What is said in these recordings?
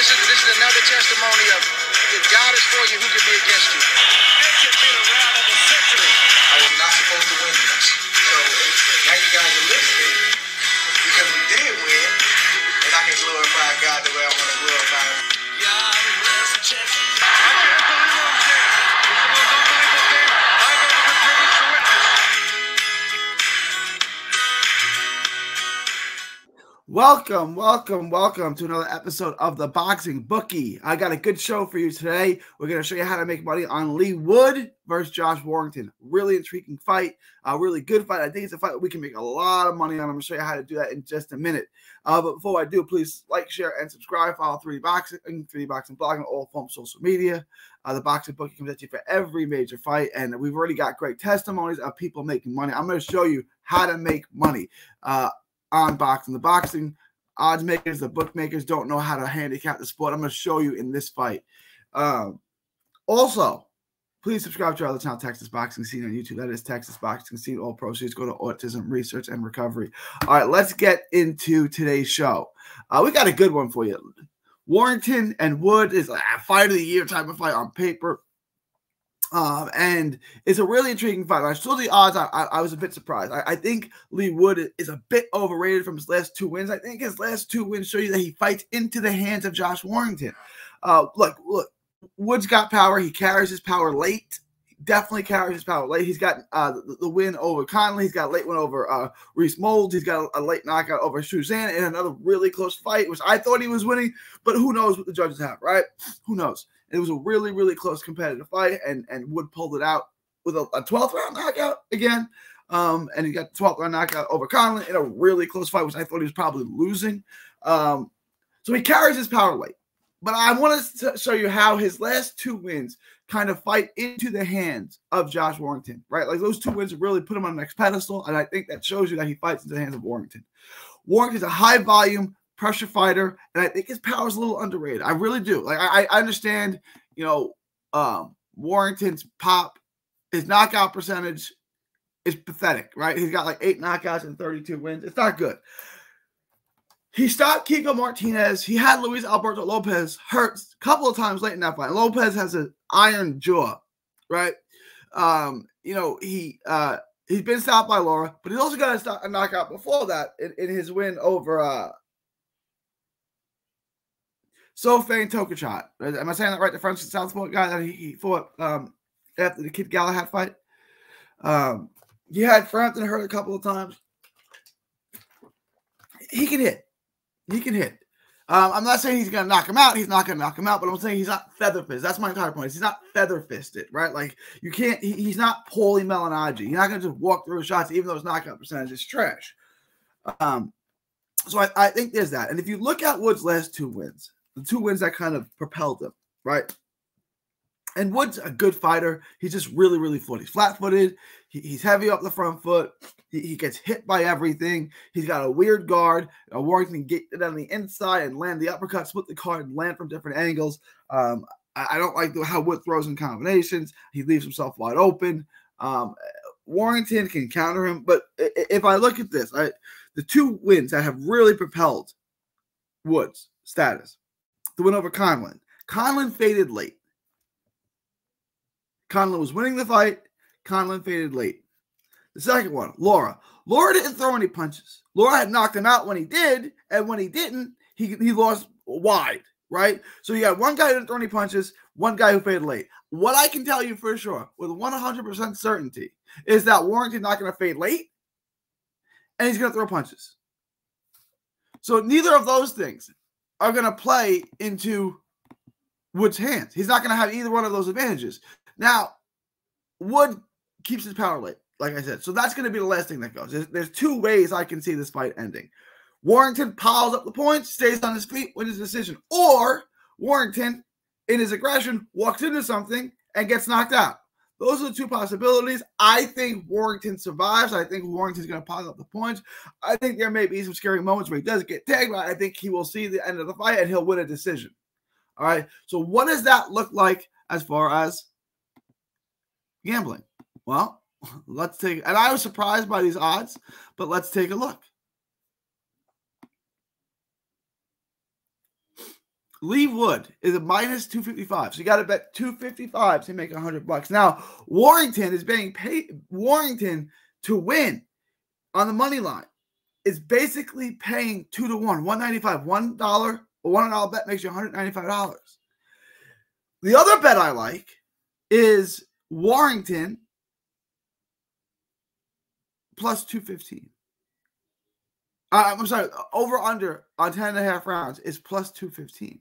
This is this is another testimony of if God is for you, who can be against you? Welcome, welcome, welcome to another episode of the Boxing Bookie. I got a good show for you today. We're going to show you how to make money on Leigh Wood versus Josh Warrington. Really intriguing fight, a really good fight. I think it's a fight we can make a lot of money on. I'm going to show you how to do that in just a minute. Uh, but before I do, please like, share, and subscribe. Follow 3D Boxing, 3D Boxing Blog and all forms of social media. Uh, the Boxing Bookie comes at you for every major fight, and we've already got great testimonies of people making money. I'm going to show you how to make money. Uh, on boxing. The boxing odds makers, the bookmakers don't know how to handicap the sport. I'm going to show you in this fight. Um, also, please subscribe to our other channel, Texas Boxing Scene on YouTube. That is Texas Boxing Scene. All proceeds go to autism research and recovery. All right, let's get into today's show. Uh, we got a good one for you. Warrington and Wood is a fight of the year type of fight on paper. Um, and it's a really intriguing fight. When I saw the odds, I, I, I was a bit surprised. I, I, think Leigh Wood is a bit overrated from his last two wins. I think his last two wins show you that he fights into the hands of Josh Warrington. Uh, look, look, Wood's got power. He carries his power late. Definitely carries his power late. He's got uh, the, the, win over Conlan. He's got a late win over uh, Reece Moulds. He's got a, a late knockout over Xu Can in another really close fight, which I thought he was winning, but who knows what the judges have, right? Who knows? It was a really, really close competitive fight, and and Wood pulled it out with a, a 12th round knockout again. Um, and he got the 12th round knockout over Conlan in a really close fight, which I thought he was probably losing. Um, so he carries his power weight. But I want to show you how his last two wins kind of fight into the hands of Josh Warrington, right? Like those two wins really put him on the next pedestal, and I think that shows you that he fights into the hands of Warrington. Warrington's a high volume, pressure fighter, and I think his power is a little underrated. I really do. Like I, I understand, you know, um, Warrington's pop, his knockout percentage is pathetic, right? He's got like eight knockouts and 32 wins. It's not good. He stopped Kiko Martinez. He had Luis Alberto Lopez hurt a couple of times late in that fight. Lopez has an iron jaw, right? Um, you know, he uh he's been stopped by Lara, but he's also got a, stop, a knockout before that in, in his win over uh Sofiane Takoucht. Am I saying that right? The French Southpaw guy that he, fought um, after the Kid Galahad fight. Um, he had Frampton hurt a couple of times. He can hit. He can hit. Um, I'm not saying he's going to knock him out. He's not going to knock him out, but I'm saying he's not feather fisted. That's my entire point. He's not feather fisted, right? Like you can't. He, he's not Paulie Malignaggi. You're not going to just walk through shots, even though his knockout percentage is trash. Um, so I, I think there's that. And if you look at Wood's last two wins, the two wins that kind of propelled him, right? And Wood's a good fighter. He's just really, really footy. He's flat footed. He, he's heavy up the front foot. He, he, gets hit by everything. He's got a weird guard. Uh, Warrington get it on the inside and land the uppercut, split the card, and land from different angles. Um, I, I, don't like the, how Wood throws in combinations. He leaves himself wide open. Um, Warrington can counter him. But if I look at this, I, the two wins that have really propelled Wood's status the win over Conlan. Conlan faded late. Conlan was winning the fight. Conlan faded late. The second one, Lara. Lara didn't throw any punches. Lara had knocked him out when he did, and when he didn't, he, he lost wide, right? So you got one guy who didn't throw any punches, one guy who faded late. What I can tell you for sure, with 100% certainty, is that Warrington's not going to fade late, and he's going to throw punches. So neither of those things are going to play into Wood's hands. He's not going to have either one of those advantages. Now, Wood keeps his power late, like I said. So that's going to be the last thing that goes. There's, there's, two ways I can see this fight ending. Warrington piles up the points, stays on his feet, wins his decision. Or Warrington, in his aggression, walks into something and gets knocked out. Those are the two possibilities. I think Warrington survives. I think Warrington's going to pile up the points. I think there may be some scary moments where he does get tagged, but I think he will see the end of the fight and he'll win a decision. All right. So, what does that look like as far as gambling? Well, let's take, and I was surprised by these odds, but let's take a look. Leigh Wood is a minus 255. So you got to bet 255 to make 100 bucks. Now, Warrington is being paid, Warrington to win on the money line is basically paying two to one, 195, one dollar, one dollar bet makes you $195. The other bet I like is Warrington plus 215. Uh, I'm sorry, over under on 10 and a half rounds is plus 215.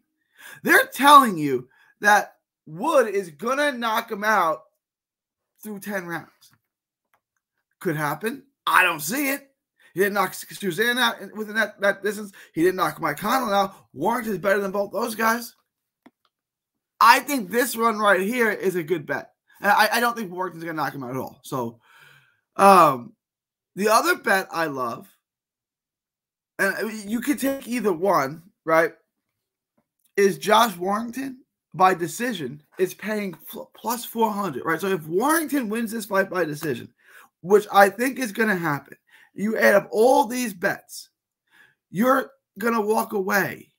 They're telling you that Wood is going to knock him out through 10 rounds. Could happen. I don't see it. He didn't knock Xu Can out within that, that distance. He didn't knock Mike Conlan out. Warrington is better than both those guys. I think this run right here is a good bet. And I, I don't think Warrington's going to knock him out at all. So, um, the other bet I love, and you could take either one, right? Is Josh Warrington by decision is paying plus 400, right? So if Warrington wins this fight by decision, which I think is going to happen, you add up all these bets, you're going to walk away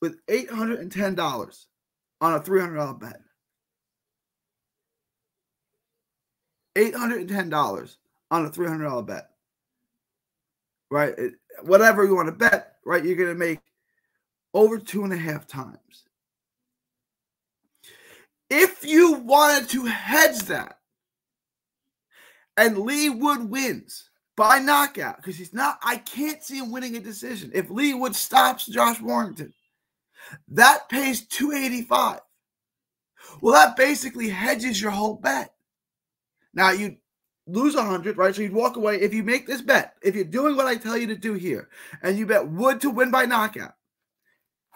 with $810 on a $300 bet. $810 on a $300 bet. Right? Whatever you want to bet, right? You're going to make over two and a half times. If you wanted to hedge that and Leigh Wood wins by knockout, because he's not, I can't see him winning a decision. If Leigh Wood stops Josh Warrington, that pays 285. Well, that basically hedges your whole bet. Now you lose 100, right? So you'd walk away. If you make this bet, if you're doing what I tell you to do here, and you bet Wood to win by knockout,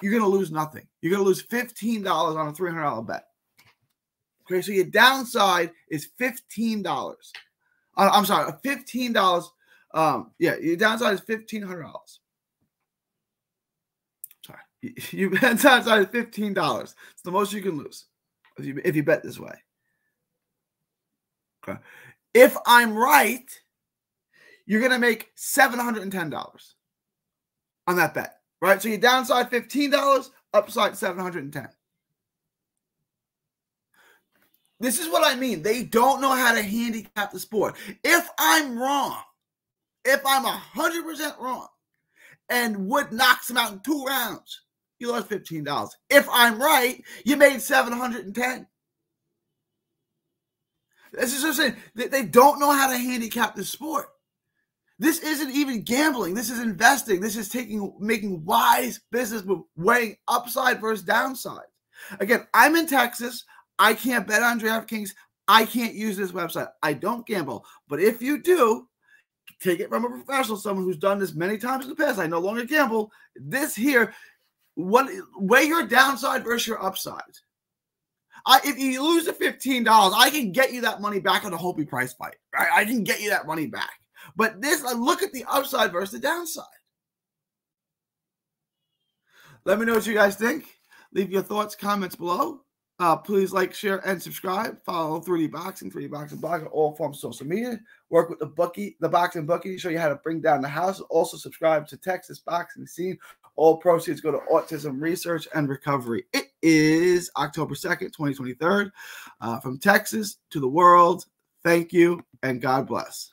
you're going to lose nothing. You're going to lose $15 on a $300 bet. Okay, so your downside is $15. Uh, I'm sorry, $15. Um, yeah, your downside is $1,500. Sorry, your downside is $15. It's the most you can lose if you, if you bet this way. Okay. If I'm right, you're going to make $710 on that bet, right? So your downside $15, upside 710. This is what I mean. They don't know how to handicap the sport. If I'm wrong, if I'm 100% wrong, and Wood knocks him out in two rounds, you lost $15. If I'm right, you made 710. This is I'm saying. They don't know how to handicap the sport. This isn't even gambling. This is investing. This is taking making wise business move, weighing upside versus downside. Again, I'm in Texas. I can't bet on DraftKings. I can't use this website. I don't gamble. But if you do, take it from a professional, someone who's done this many times in the past. I no longer gamble. This here, what weigh your downside versus your upside. I, if you lose the fifteen dollars, I can get you that money back on a Hopey Price fight. Right? I can get you that money back. But this, look at the upside versus the downside. Let me know what you guys think. Leave your thoughts, comments below. Uh, please like, share, and subscribe. Follow 3D Boxing, 3D Boxing Blog on all forms of social media. Work with the bookie, the boxing bookie, show you how to bring down the house. Also subscribe to Texas Boxing Scene. All proceeds go to autism research and recovery. It is October 2nd, 2023. Uh, from Texas to the world, thank you and God bless.